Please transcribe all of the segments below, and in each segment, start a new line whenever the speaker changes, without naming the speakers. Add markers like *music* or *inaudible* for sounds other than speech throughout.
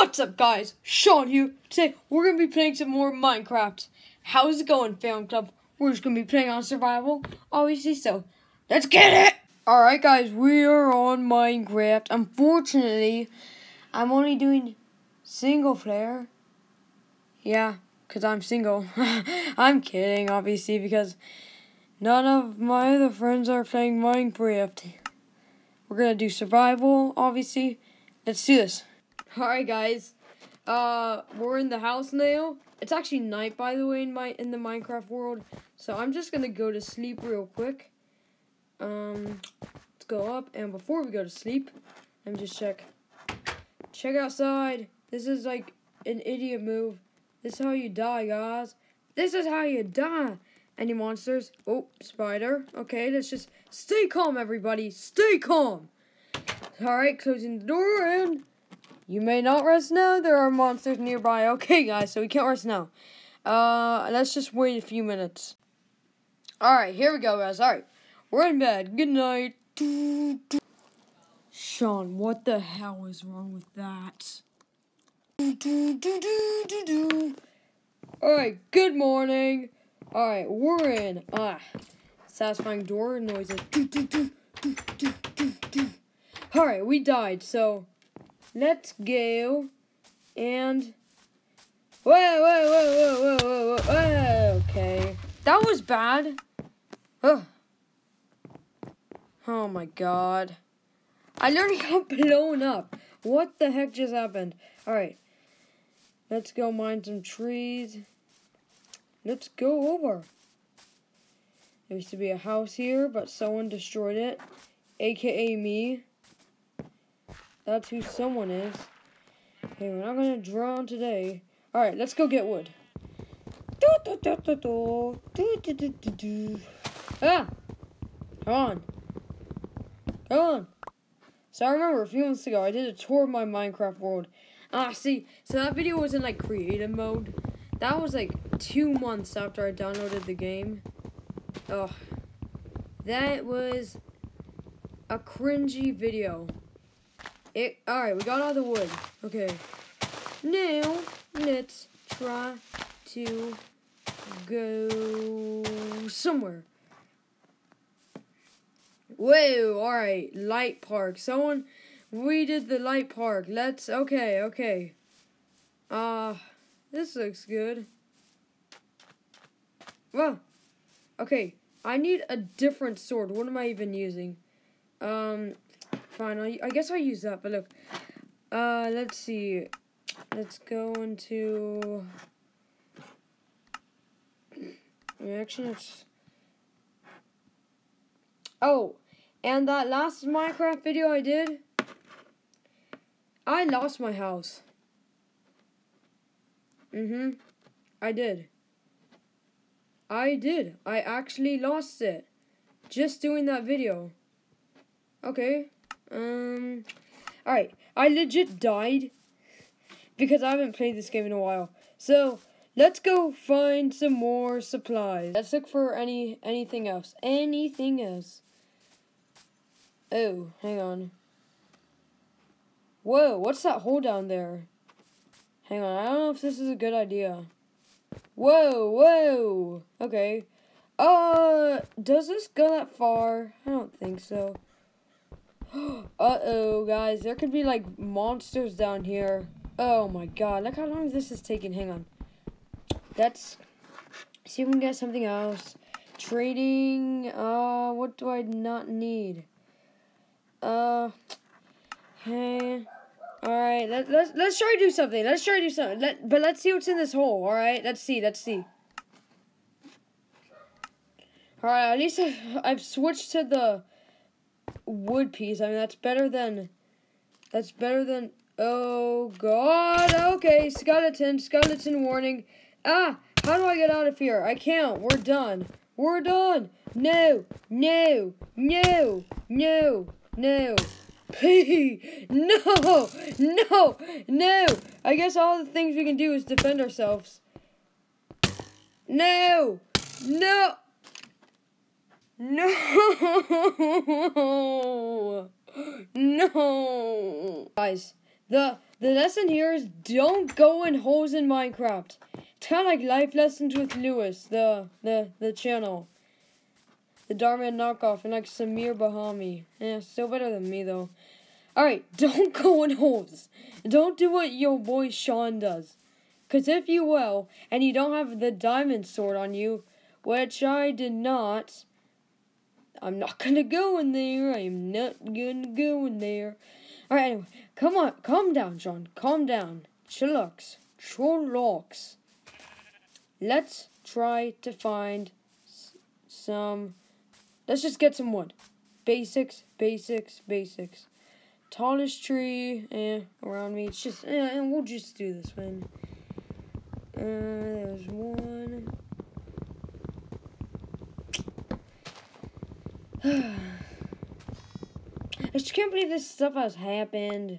What's up, guys? Sean here. Today, we're going to be playing some more Minecraft. How's it going, Fan Club? We're just going to be playing on survival. Obviously, so let's get it! Alright, guys, we are on Minecraft. Unfortunately, I'm only doing single player. Yeah, because I'm single. *laughs* I'm kidding, obviously, because none of my other friends are playing Minecraft. We're going to do survival, obviously. Let's do this. Alright guys, uh, we're in the house now. It's actually night, by the way, in my in the Minecraft world. So I'm just gonna go to sleep real quick. Um, let's go up, and before we go to sleep, let me just check. Check outside. This is like an idiot move. This is how you die, guys. This is how you die. Any monsters? Oh, spider. Okay, let's just stay calm, everybody. Stay calm. Alright, closing the door and you may not rest now. There are monsters nearby. Okay, guys, so we can't rest now. Uh, let's just wait a few minutes. Alright, here we go, guys. Alright, we're in bed. Good night. Sean, what the hell is wrong with that? Alright, good morning. Alright, we're in. Ah, satisfying door noises. Alright, we died, so Let's go and whoa, whoa, whoa, whoa, whoa, whoa, whoa. Okay, that was bad. Oh, oh my god, I literally *laughs* got blown up. What the heck just happened? All right, let's go mine some trees. Let's go over. There used to be a house here, but someone destroyed it, aka me. That's who someone is. Hey, we're not gonna drown today. Alright, let's go get wood. Ah! Come on. Come on. So I remember a few months ago, I did a tour of my Minecraft world. Ah, see, so that video was in like creative mode. That was like two months after I downloaded the game. Oh, that was a cringy video. It, alright, we got all the wood. Okay. Now, let's try to go somewhere. Whoa, alright, light park. Someone, we did the light park. Let's, okay, okay. Uh, this looks good. Well, okay, I need a different sword. What am I even using? Um, fine. I, I guess I'll use that, but look. Uh, let's see. Let's go into... Reaction. Oh, and that last Minecraft video I did, I lost my house. Mm-hmm. I did. I did. I actually lost it. Just doing that video. Okay. Um, alright. I legit died because I haven't played this game in a while. So, let's go find some more supplies. Let's look for any anything else. Anything else. Oh, hang on. Whoa, what's that hole down there? Hang on, I don't know if this is a good idea. Whoa, whoa. Okay. Uh, does this go that far? I don't think so. *gasps* Uh-oh, guys. There could be, like, monsters down here. Oh, my God. Look how long this is taking. Hang on. Let's see if we can get something else. Trading. Uh, what do I not need? Uh, hey. Alright, let, let's, let's try to do something. Let's try to do something. Let, but let's see what's in this hole, alright? Let's see, let's see. Alright, at least I've, I've switched to the wood piece. I mean, that's better than, that's better than, oh god, okay, skeleton, skeleton warning. Ah, how do I get out of here? I can't, we're done. We're done. No, no, no, no, no. Please, *laughs* no, no, no. I guess all the things we can do is defend ourselves. No, no. No! No! Guys, the the lesson here is don't go in holes in Minecraft. It's kind of like life lessons with Lewis, the the the channel. The Dhar Mann knockoff and like Samir Bahami. Yeah, still better than me though. Alright, *laughs* don't go in holes. Don't do what your boy Sean does. Cause if you will, and you don't have the diamond sword on you, which I did not, I'm not gonna go in there. I'm not gonna go in there. Alright, anyway, come on, calm down, Sean. Calm down. Chillax. Chillax. Let's try to find some. Let's just get some wood. Basics, basics, basics. Tallest tree eh, around me. It's just, eh, and we'll just do this one. Uh, there's one. *sighs* I just can't believe this stuff has happened.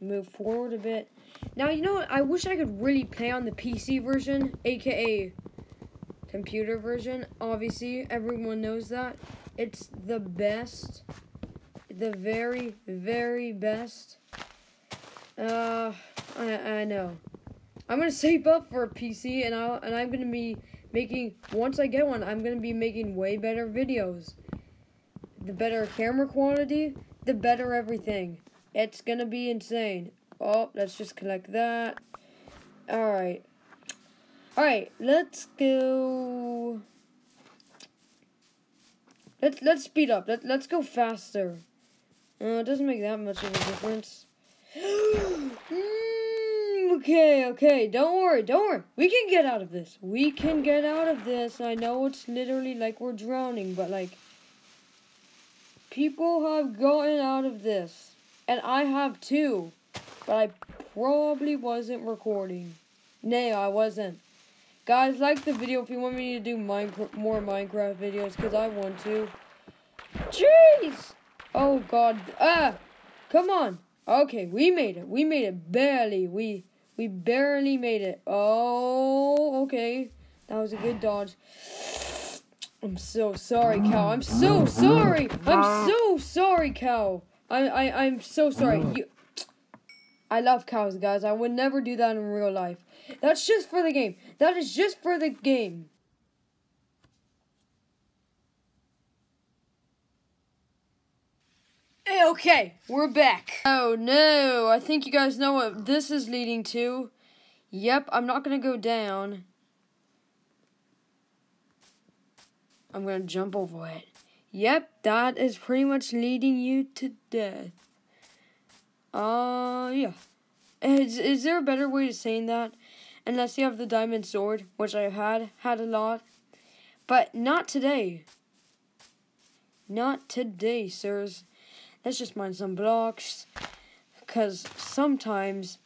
Move forward a bit. Now, you know what? I wish I could really play on the PC version, aka computer version. Obviously, everyone knows that. It's the best. The very, very best. Uh, I, I know. I'm gonna save up for a PC, and I and I'm gonna be making once I get one. I'm gonna be making way better videos the better camera quality, the better everything. It's gonna be insane. Oh, let's just collect that. Alright. Alright, let's go. Let's let's speed up. Let let's go faster. Uh, it doesn't make that much of a difference. *gasps* okay, okay. Don't worry, don't worry. We can get out of this. We can get out of this. I know it's literally like we're drowning, but like people have gotten out of this. And I have too. But I probably wasn't recording. No, I wasn't. Guys, like the video if you want me to do Minecraft, more Minecraft videos, because I want to. Jeez! Oh, God. Ah! Come on. Okay, we made it. We made it. Barely. We, we barely made it. Oh, okay. That was a good dodge. I'm so sorry, cow. I'm so sorry. I'm so sorry, cow. I I I'm so sorry. You I love cows, guys. I would never do that in real life. That's just for the game. That is just for the game. Okay, we're back. Oh no, I think you guys know what this is leading to. Yep, I'm not gonna go down. I'm gonna jump over it. Yep, that is pretty much leading you to death. Uh, yeah. Is, is there a better way of saying that? Unless you have the diamond sword, which I've had, had a lot. But not today. Not today, sirs. Let's just mine some blocks. Because sometimes,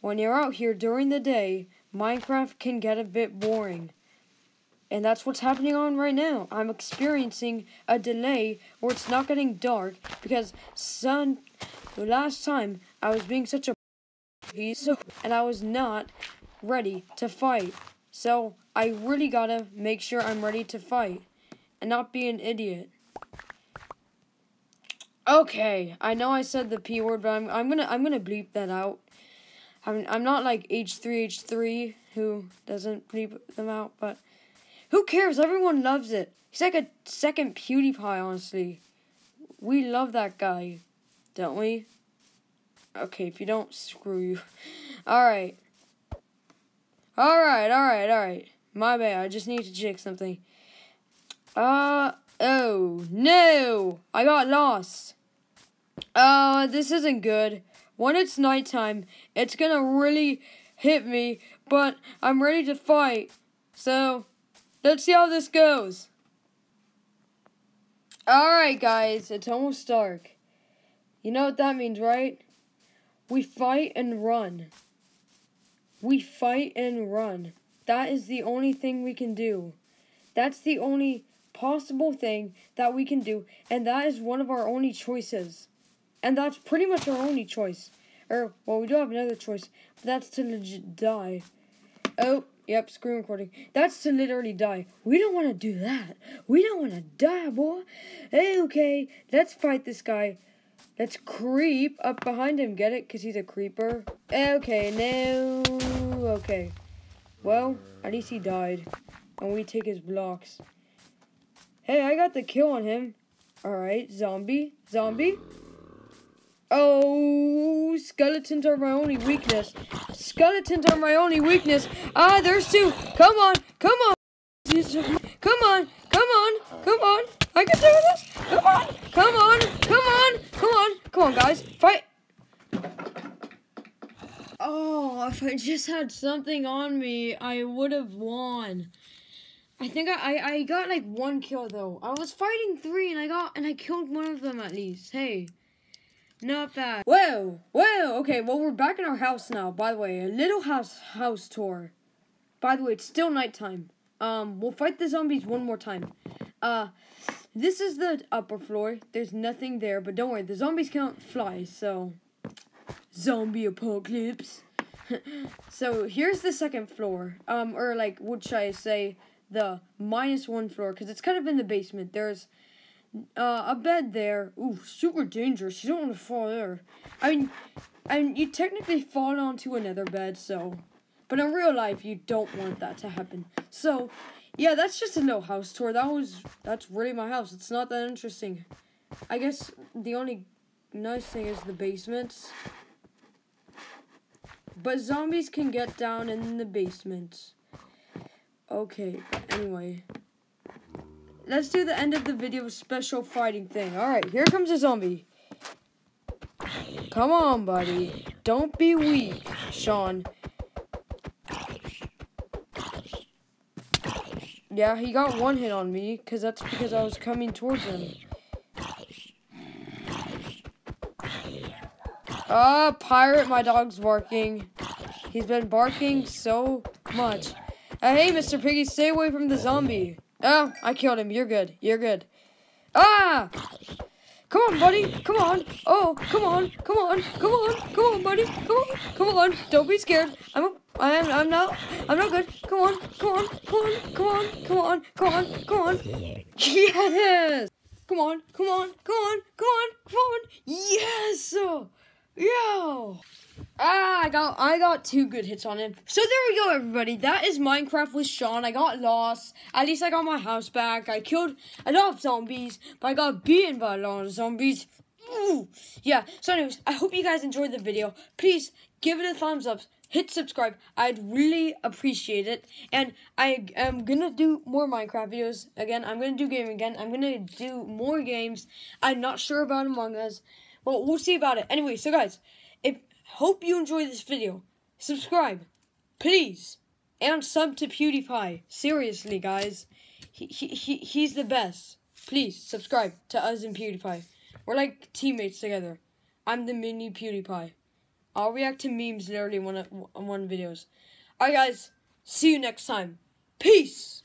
when you're out here during the day, Minecraft can get a bit boring. And that's what's happening on right now. I'm experiencing a delay where it's not getting dark because sun the last time I was being such a piece and I was not ready to fight. So I really gotta make sure I'm ready to fight and not be an idiot. Okay, I know I said the P word, but I'm I'm gonna I'm gonna bleep that out. I'm I'm not like H3H3 who doesn't bleep them out, but who cares? Everyone loves it. He's like a second PewDiePie, honestly. We love that guy, don't we? Okay, if you don't, screw you. *laughs* Alright. Alright, alright, alright. My bad, I just need to check something. Uh, oh, no! I got lost. Uh, this isn't good. When it's nighttime, it's gonna really hit me, but I'm ready to fight. So, Let's see how this goes. Alright, guys, it's almost dark. You know what that means, right? We fight and run. We fight and run. That is the only thing we can do. That's the only possible thing that we can do, and that is one of our only choices. And that's pretty much our only choice. Or, well, we do have another choice, but that's to legit die. Oh, Yep, screen recording. That's to literally die. We don't want to do that. We don't want to die, boy. Hey, okay, let's fight this guy. Let's creep up behind him. Get it? Because he's a creeper. Okay, now... Okay. Well, at least he died. And we take his blocks. Hey, I got the kill on him. Alright, zombie. Zombie. Oh, skeletons are my only weakness. Skeletons are my only weakness. Ah, there's two. Come on, come on. Come on, come on, come on. I can do this. Come on, come on, come on, come on. Come on, guys. Fight. Oh, if I just had something on me, I would have won. I think I, I, I got like one kill though. I was fighting three and I got and I killed one of them at least. Hey. Not bad. Whoa, whoa, okay, well, we're back in our house now, by the way. A little house house tour. By the way, it's still nighttime. Um, we'll fight the zombies one more time. Uh, this is the upper floor. There's nothing there, but don't worry, the zombies can't fly, so... Zombie apocalypse. *laughs* so, here's the second floor. Um, or like, what should I say? The minus one floor, because it's kind of in the basement. There's uh, a bed there. Ooh, super dangerous. You don't want to fall there. I mean, I mean, you technically fall onto another bed, so. But in real life, you don't want that to happen. So, yeah, that's just a little house tour. That was, that's really my house. It's not that interesting. I guess the only nice thing is the basement. But zombies can get down in the basement. Okay, anyway. Let's do the end of the video special fighting thing. Alright, here comes a zombie. Come on, buddy. Don't be weak, Sean. Yeah, he got one hit on me, because that's because I was coming towards him. Ah, pirate, my dog's barking. He's been barking so much. Uh, hey, Mr. Piggy, stay away from the zombie. Oh, I killed him. You're good. You're good. Ah! Come on, buddy. Come on. Oh, come on. Come on. Come on. Come on, buddy. Come on. Come on. Don't be scared. I'm a, I am I'm not I'm not good. Come on. Come on. Come on. Come on. Come on. Come on. Come on. Yes. Come on. Come on. Come on. Come on. Come on. Yes. Yo. Ah, I got I got two good hits on him. So there we go, everybody. That is Minecraft with Sean. I got lost. At least I got my house back. I killed a lot of zombies, but I got beaten by a lot of zombies. Ooh. Yeah. So, anyways, I hope you guys enjoyed the video. Please give it a thumbs up. Hit subscribe. I'd really appreciate it. And I am gonna do more Minecraft videos again. I'm gonna do gaming again. I'm gonna do more games. I'm not sure about Among Us, but we'll see about it. Anyway, so guys, if Hope you enjoyed this video. Subscribe, please, and sub to PewDiePie. Seriously, guys, he, he, he he's the best. Please subscribe to us and PewDiePie. We're like teammates together. I'm the mini PewDiePie. I'll react to memes literally one on one videos. Alright, guys. See you next time. Peace.